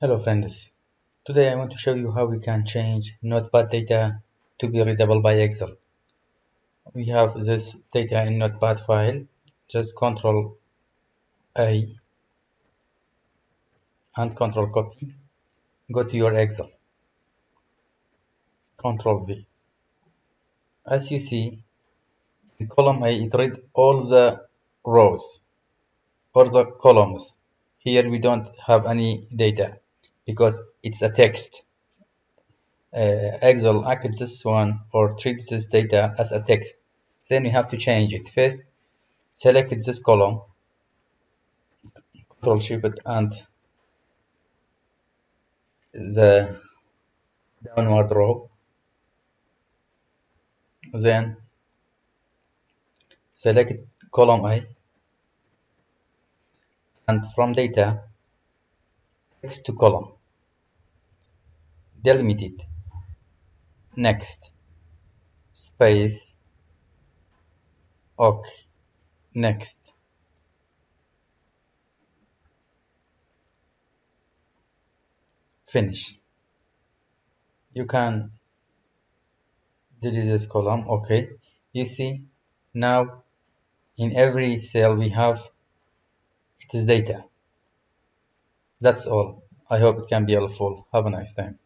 Hello friends, today I want to show you how we can change Notepad data to be readable by Excel. We have this data in Notepad file, just Control A and Control copy, go to your Excel, Control V. As you see, in column A it read all the rows or the columns. Here we don't have any data because it's a text. Uh, Excel this one or treats this data as a text. Then you have to change it. First, select this column, Control Shift and the downward row. Then select column A and from data text to column delimit it. Next. Space. Ok. Next. Finish. You can delete this column. Okay you see now in every cell we have it is data. That's all. I hope it can be helpful. Have a nice time